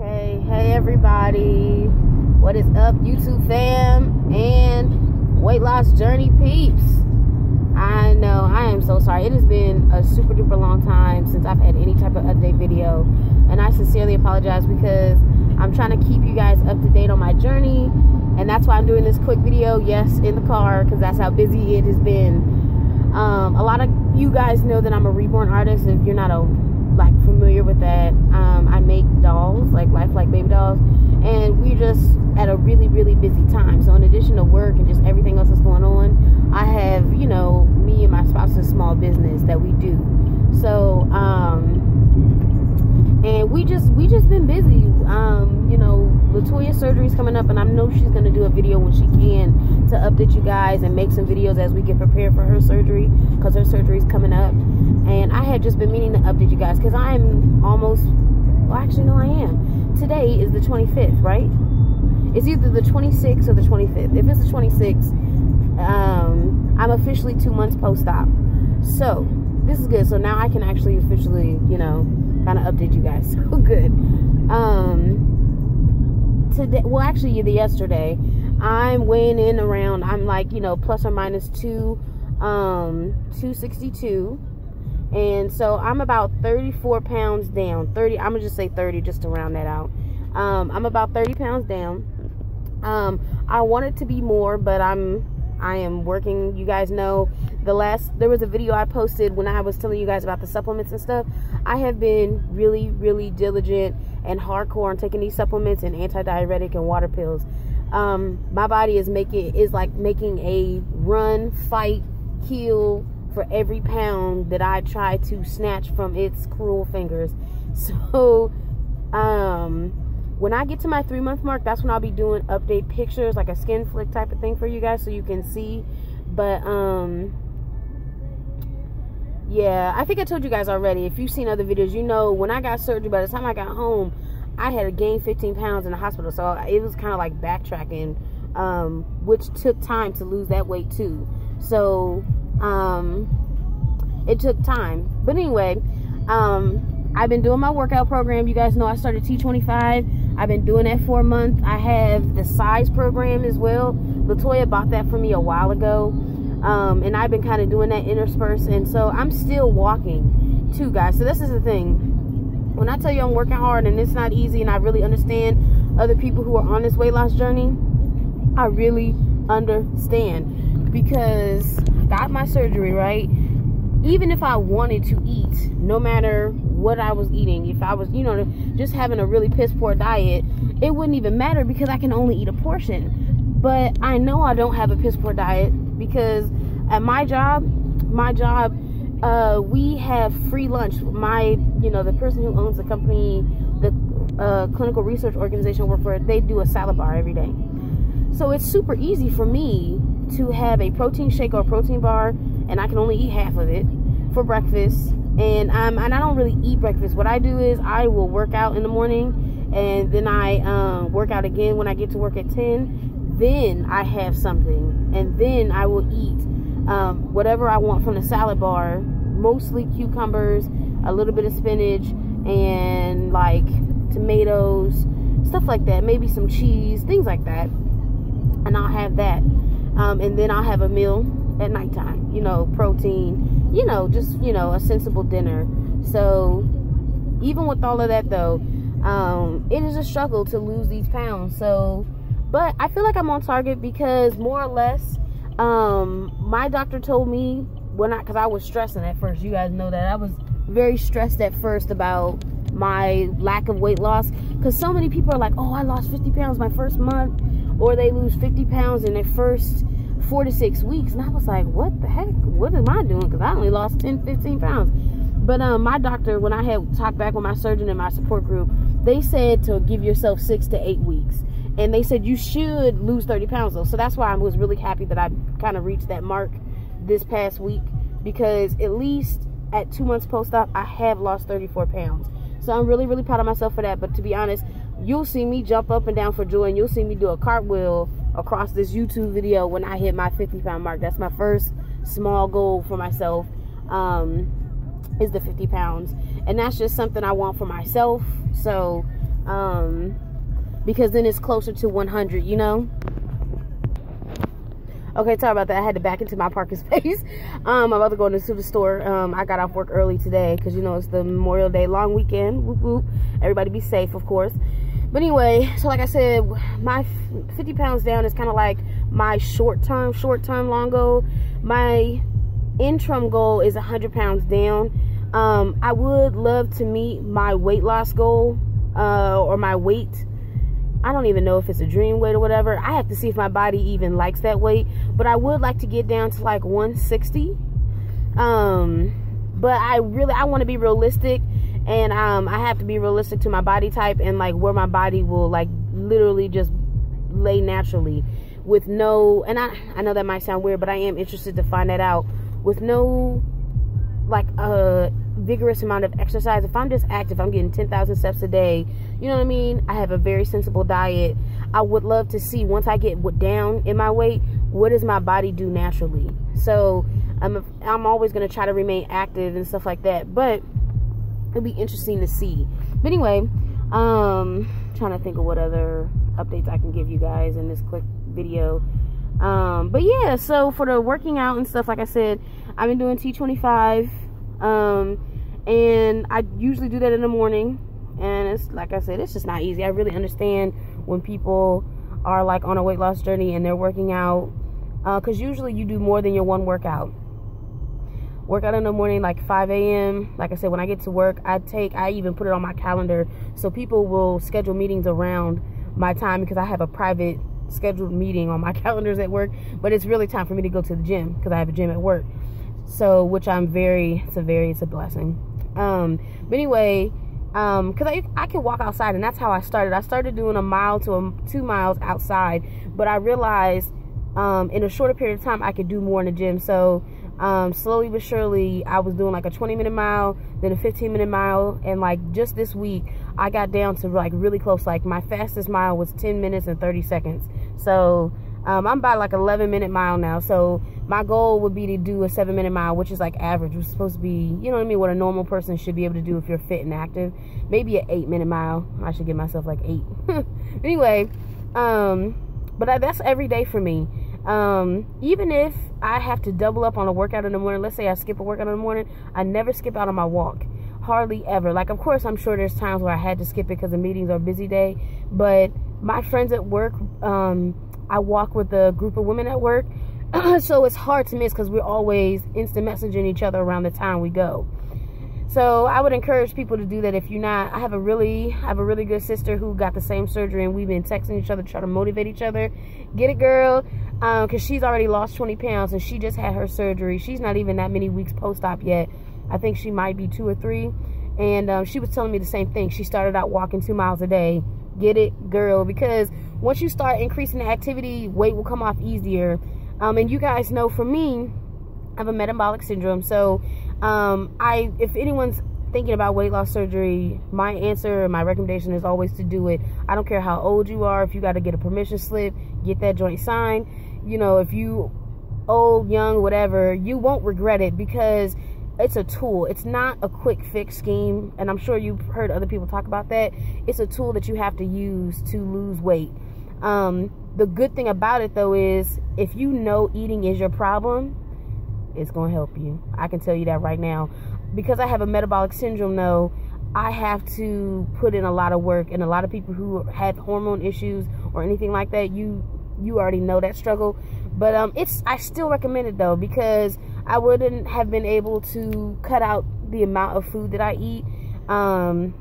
Okay, hey everybody. What is up, YouTube fam and weight loss journey peeps? I know I am so sorry. It has been a super duper long time since I've had any type of update video, and I sincerely apologize because I'm trying to keep you guys up to date on my journey, and that's why I'm doing this quick video. Yes, in the car because that's how busy it has been. Um, a lot of you guys know that I'm a reborn artist. If you're not a like familiar with that. Um, I make dolls, like lifelike baby dolls, and we're just at a really, really busy time. So in addition to work and just everything else that's going on, I have, you know, me and my spouse's small business that we do. So, um, and we just we just been busy. Um, you know, Latoya's surgery is coming up, and I know she's gonna do a video when she can to update you guys and make some videos as we get prepared for her surgery because her surgery is coming up. And I had just been meaning to update you guys because I'm almost. Well, actually, no, I am. Today is the 25th, right? It's either the 26th or the 25th. If it's the 26th, um, I'm officially two months post-op. So this is good. So now I can actually officially, you know, kind of update you guys. So good. Um, today, well, actually, the yesterday, I'm weighing in around. I'm like, you know, plus or minus two, um, 262 and so I'm about 34 pounds down 30 I'm gonna just say 30 just to round that out um, I'm about 30 pounds down um, I want it to be more but I'm I am working you guys know the last there was a video I posted when I was telling you guys about the supplements and stuff I have been really really diligent and hardcore on taking these supplements and anti-diuretic and water pills um, my body is making is like making a run fight kill for every pound that I try to snatch from its cruel fingers. So, um, when I get to my three month mark, that's when I'll be doing update pictures, like a skin flick type of thing for you guys so you can see. But, um, yeah, I think I told you guys already. If you've seen other videos, you know when I got surgery, by the time I got home, I had gained 15 pounds in the hospital. So it was kind of like backtracking, um, which took time to lose that weight too. So, um, it took time. But anyway, um, I've been doing my workout program. You guys know I started T25. I've been doing that for a month. I have the size program as well. Latoya bought that for me a while ago. Um, and I've been kind of doing that interspersed. And so I'm still walking too, guys. So this is the thing. When I tell you I'm working hard and it's not easy and I really understand other people who are on this weight loss journey, I really understand because got my surgery, right? Even if I wanted to eat, no matter what I was eating, if I was, you know, just having a really piss poor diet, it wouldn't even matter because I can only eat a portion. But I know I don't have a piss poor diet because at my job, my job, uh, we have free lunch. My, you know, the person who owns the company, the uh, clinical research organization I work for, they do a salad bar every day. So it's super easy for me to have a protein shake or a protein bar, and I can only eat half of it for breakfast. And um, and I don't really eat breakfast. What I do is I will work out in the morning, and then I um, work out again when I get to work at ten. Then I have something, and then I will eat um, whatever I want from the salad bar. Mostly cucumbers, a little bit of spinach, and like tomatoes, stuff like that. Maybe some cheese, things like that. And I'll have that um, and then I'll have a meal at nighttime. You know, protein. You know, just you know, a sensible dinner. So even with all of that, though, um, it is a struggle to lose these pounds. So, but I feel like I'm on target because more or less, um, my doctor told me when I, because I was stressing at first. You guys know that I was very stressed at first about my lack of weight loss because so many people are like, oh, I lost 50 pounds my first month or they lose 50 pounds in their first four to six weeks. And I was like, what the heck? What am I doing? Because I only lost 10, 15 pounds. But um, my doctor, when I had talked back with my surgeon and my support group, they said to give yourself six to eight weeks. And they said you should lose 30 pounds though. So that's why I was really happy that I kind of reached that mark this past week. Because at least at two months post-op, I have lost 34 pounds. So I'm really, really proud of myself for that. But to be honest, you'll see me jump up and down for joy and you'll see me do a cartwheel across this YouTube video when I hit my 50 pound mark. That's my first small goal for myself um, is the 50 pounds. And that's just something I want for myself. So Um, because then it's closer to 100, you know? Okay, sorry about that. I had to back into my parking space. Um, I'm about to go into the store. Um, I got off work early today because, you know, it's the Memorial Day long weekend. Whoop, whoop. Everybody be safe, of course. But anyway, so like I said, my 50 pounds down is kind of like my short term, short term long goal. My interim goal is 100 pounds down. Um, I would love to meet my weight loss goal uh, or my weight I don't even know if it's a dream weight or whatever. I have to see if my body even likes that weight. But I would like to get down to like 160. Um, but I really I want to be realistic and um I have to be realistic to my body type and like where my body will like literally just lay naturally with no and I I know that might sound weird, but I am interested to find that out with no like a vigorous amount of exercise. If I'm just active, I'm getting 10,000 steps a day you know what I mean? I have a very sensible diet. I would love to see once I get down in my weight, what does my body do naturally? So I'm I'm always gonna try to remain active and stuff like that. But it'll be interesting to see. But anyway, um, trying to think of what other updates I can give you guys in this quick video. Um, but yeah, so for the working out and stuff, like I said, I've been doing T25. Um, and I usually do that in the morning and it's like I said, it's just not easy. I really understand when people are like on a weight loss journey and they're working out because uh, usually you do more than your one workout. Workout in the morning, like 5 a.m. Like I said, when I get to work, I take, I even put it on my calendar so people will schedule meetings around my time because I have a private scheduled meeting on my calendars at work. But it's really time for me to go to the gym because I have a gym at work. So, which I'm very, it's a very, it's a blessing. Um, but anyway, um because I, I can walk outside and that's how i started i started doing a mile to a, two miles outside but i realized um in a shorter period of time i could do more in the gym so um slowly but surely i was doing like a 20 minute mile then a 15 minute mile and like just this week i got down to like really close like my fastest mile was 10 minutes and 30 seconds so um, I'm about like 11 minute mile now. So my goal would be to do a seven minute mile, which is like average. It's supposed to be, you know what I mean, what a normal person should be able to do if you're fit and active. Maybe an eight minute mile. I should give myself like eight. anyway, um, but I, that's every day for me. Um, even if I have to double up on a workout in the morning, let's say I skip a workout in the morning, I never skip out on my walk. Hardly ever. Like, of course, I'm sure there's times where I had to skip it because the meetings are busy day. But my friends at work, um, I walk with a group of women at work. so it's hard to miss because we're always instant messaging each other around the time we go. So I would encourage people to do that if you're not. I have a really, I have a really good sister who got the same surgery, and we've been texting each other, trying to motivate each other. Get it, girl, because um, she's already lost 20 pounds, and she just had her surgery. She's not even that many weeks post-op yet. I think she might be two or three, and um, she was telling me the same thing. She started out walking two miles a day. Get it, girl, because once you start increasing the activity, weight will come off easier. Um, and you guys know for me, I have a metabolic syndrome. So um, I, if anyone's thinking about weight loss surgery, my answer, my recommendation is always to do it. I don't care how old you are. If you got to get a permission slip, get that joint signed. You know, if you old, young, whatever, you won't regret it because it's a tool. It's not a quick fix scheme. And I'm sure you've heard other people talk about that. It's a tool that you have to use to lose weight. Um, the good thing about it though is if you know eating is your problem, it's going to help you. I can tell you that right now. Because I have a metabolic syndrome though, I have to put in a lot of work and a lot of people who have hormone issues or anything like that, you you already know that struggle. But um it's I still recommend it though because I wouldn't have been able to cut out the amount of food that I eat. Um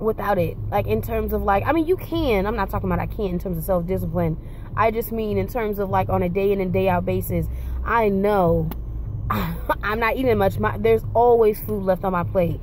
without it. Like in terms of like, I mean, you can. I'm not talking about I can't in terms of self discipline. I just mean in terms of like on a day in and day out basis. I know I'm not eating much. My, there's always food left on my plate.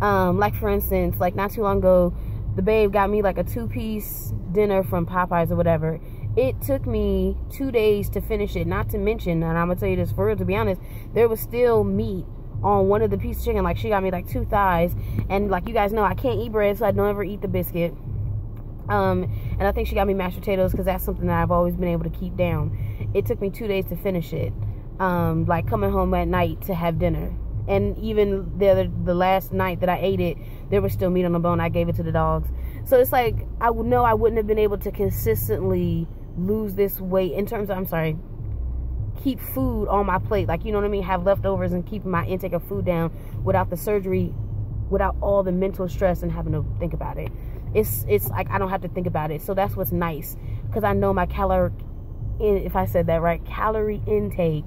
Um, like for instance, like not too long ago, the babe got me like a two piece dinner from Popeyes or whatever. It took me two days to finish it. Not to mention, and I'm gonna tell you this for real. To be honest, there was still meat on one of the pieces of chicken. Like she got me like two thighs, and like you guys know, I can't eat bread, so I don't ever eat the biscuit. Um, and I think she got me mashed potatoes because that's something that I've always been able to keep down. It took me two days to finish it. Um, like coming home at night to have dinner, and even the other, the last night that I ate it, there was still meat on the bone. I gave it to the dogs. So it's like I would know I wouldn't have been able to consistently lose this weight in terms of I'm sorry, keep food on my plate. Like you know what I mean, have leftovers and keep my intake of food down without the surgery, without all the mental stress and having to think about it. It's it's like I don't have to think about it. So that's what's nice because I know my calorie if I said that right, calorie intake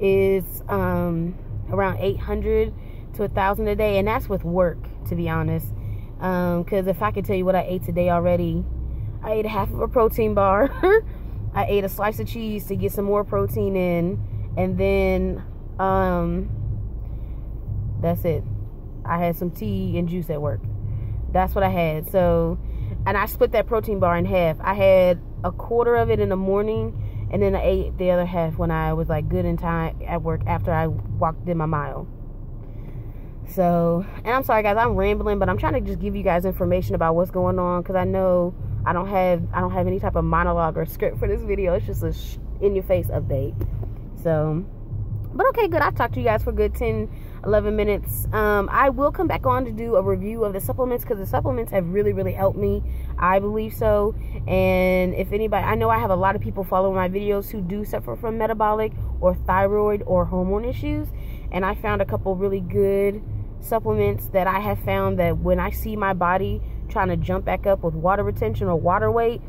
is um around 800 to a thousand a day and that's with work to be honest because um, if i could tell you what i ate today already i ate half of a protein bar i ate a slice of cheese to get some more protein in and then um that's it. I had some tea and juice at work. That's what i had. So and i split that protein bar in half. I had a quarter of it in the morning and then I ate the other half when I was like good in time at work after I walked in my mile. So, and I'm sorry guys, I'm rambling, but I'm trying to just give you guys information about what's going on because I know I don't have I don't have any type of monologue or script for this video. It's just a in your face update. So, but okay, good. I talked to you guys for good 10 11 minutes. Um, I will come back on to do a review of the supplements because the supplements have really, really helped me. I believe so. And if anybody, I know I have a lot of people following my videos who do suffer from metabolic or thyroid or hormone issues. And I found a couple really good supplements that I have found that when I see my body trying to jump back up with water retention or water weight,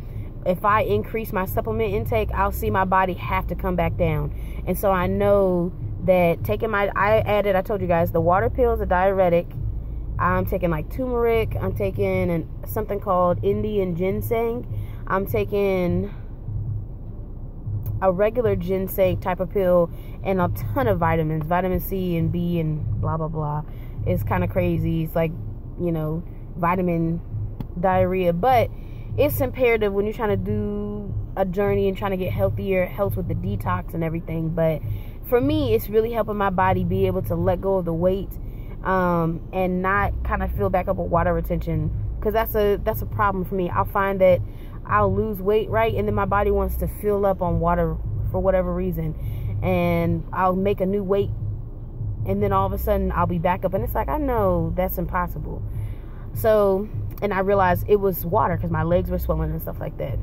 if I increase my supplement intake, I'll see my body have to come back down. And so I know that taking my I added I told you guys the water pills a diuretic. I'm taking like turmeric. I'm taking an, something called Indian ginseng. I'm taking a regular ginseng type of pill and a ton of vitamins vitamin C and B and blah blah blah. It's kind of crazy. It's like you know vitamin diarrhea but it's imperative when you're trying to do a journey and trying to get healthier helps with the detox and everything but for me, it's really helping my body be able to let go of the weight um, and not kind of fill back up with water retention because that's a that's a problem for me. I'll find that I'll lose weight right, and then my body wants to fill up on water for whatever reason, and I'll make a new weight, and then all of a sudden I'll be back up, and it's like I know that's impossible. So, and I realized it was water because my legs were swelling and stuff like that.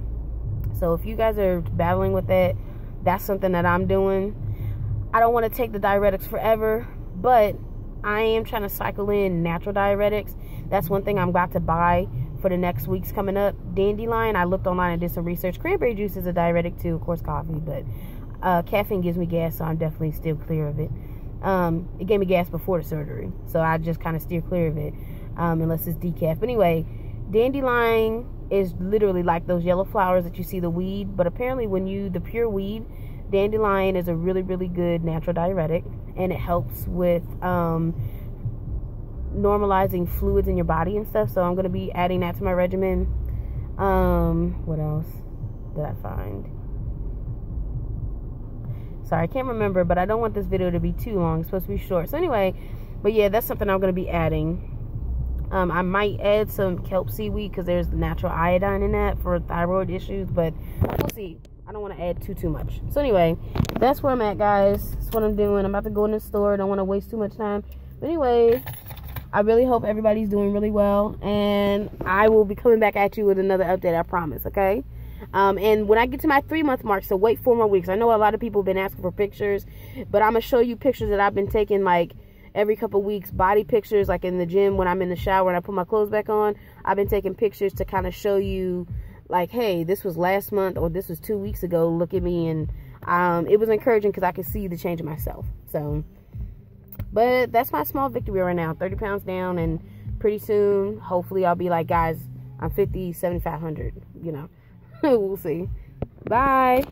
So if you guys are battling with that, that's something that I'm doing I don't want to take the diuretics forever, but I am trying to cycle in natural diuretics. That's one thing I'm about to buy for the next weeks coming up. Dandelion, I looked online and did some research. Cranberry juice is a diuretic too, of course, coffee, but uh, caffeine gives me gas, so I'm definitely still clear of it. Um, it gave me gas before the surgery, so I just kind of steer clear of it, um, unless it's decaf. Anyway, dandelion is literally like those yellow flowers that you see the weed, but apparently when you, the pure weed, dandelion is a really really good natural diuretic. And it helps with um, normalizing fluids in your body and stuff. So i'm to be adding that to my regimen. Um, what else did i find? Sorry i can't remember but i don't want this video to be too long. It's supposed to be short. So anyway but yeah that's something i'm to be adding um, I might add some kelp seaweed because there's natural iodine in that for thyroid issues, but we'll see. I don't want to add too, too much. So anyway, that's where I'm at, guys. That's what I'm doing. I'm about to go in the store. Don't want to waste too much time. But anyway, I really hope everybody's doing really well. And I will be coming back at you with another update, I promise, okay? Um, and when I get to my three month mark, so wait four more weeks. I know a lot of people have been asking for pictures, but I'm going to show you pictures that I've been taking, like, every couple weeks body pictures like in the gym when I'm in the shower and I put my clothes back on I've been taking pictures to kind of show you like, hey, this was last month or this was two weeks ago. Look at me. And um, it was encouraging because I could see the change in myself. So, but that's my small victory right now 30 pounds down. And pretty soon, hopefully, I'll be like, guys, I'm 50, 7,500. You know, we'll see. Bye.